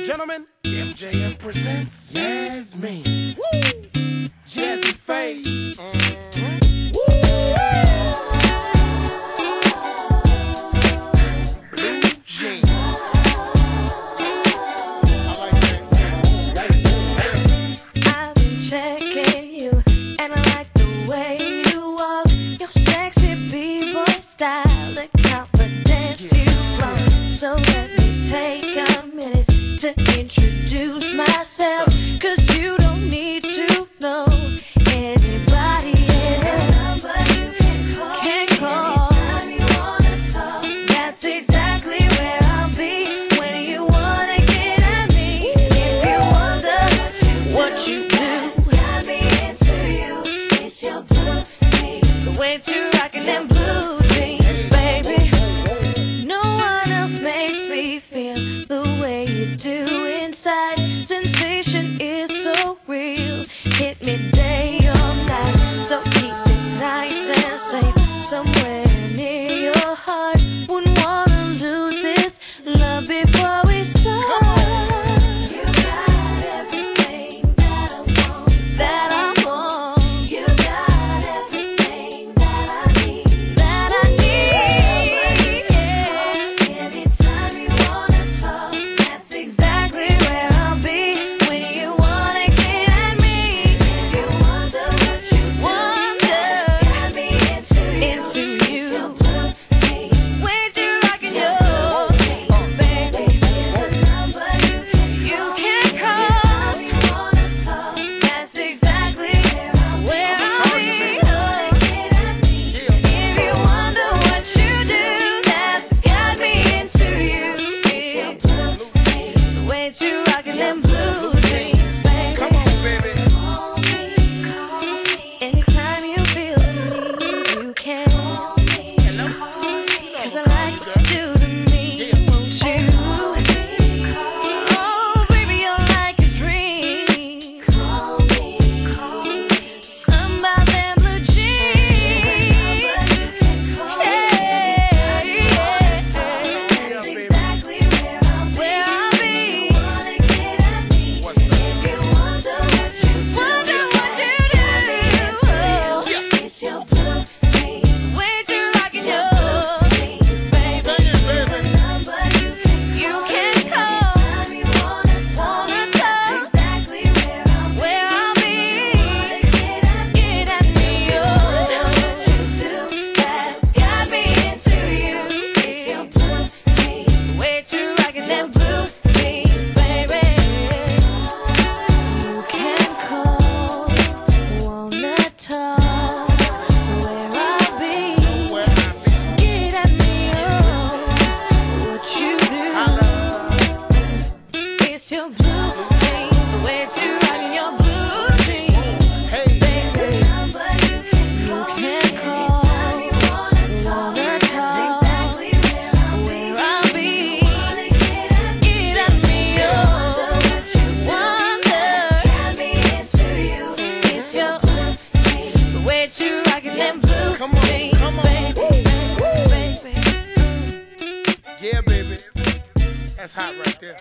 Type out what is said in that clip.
and gentlemen, MJM presents Yasmeen. Woo! way to rockin' them blue jeans, baby. No one else makes me feel the way you do inside since That's hot right there.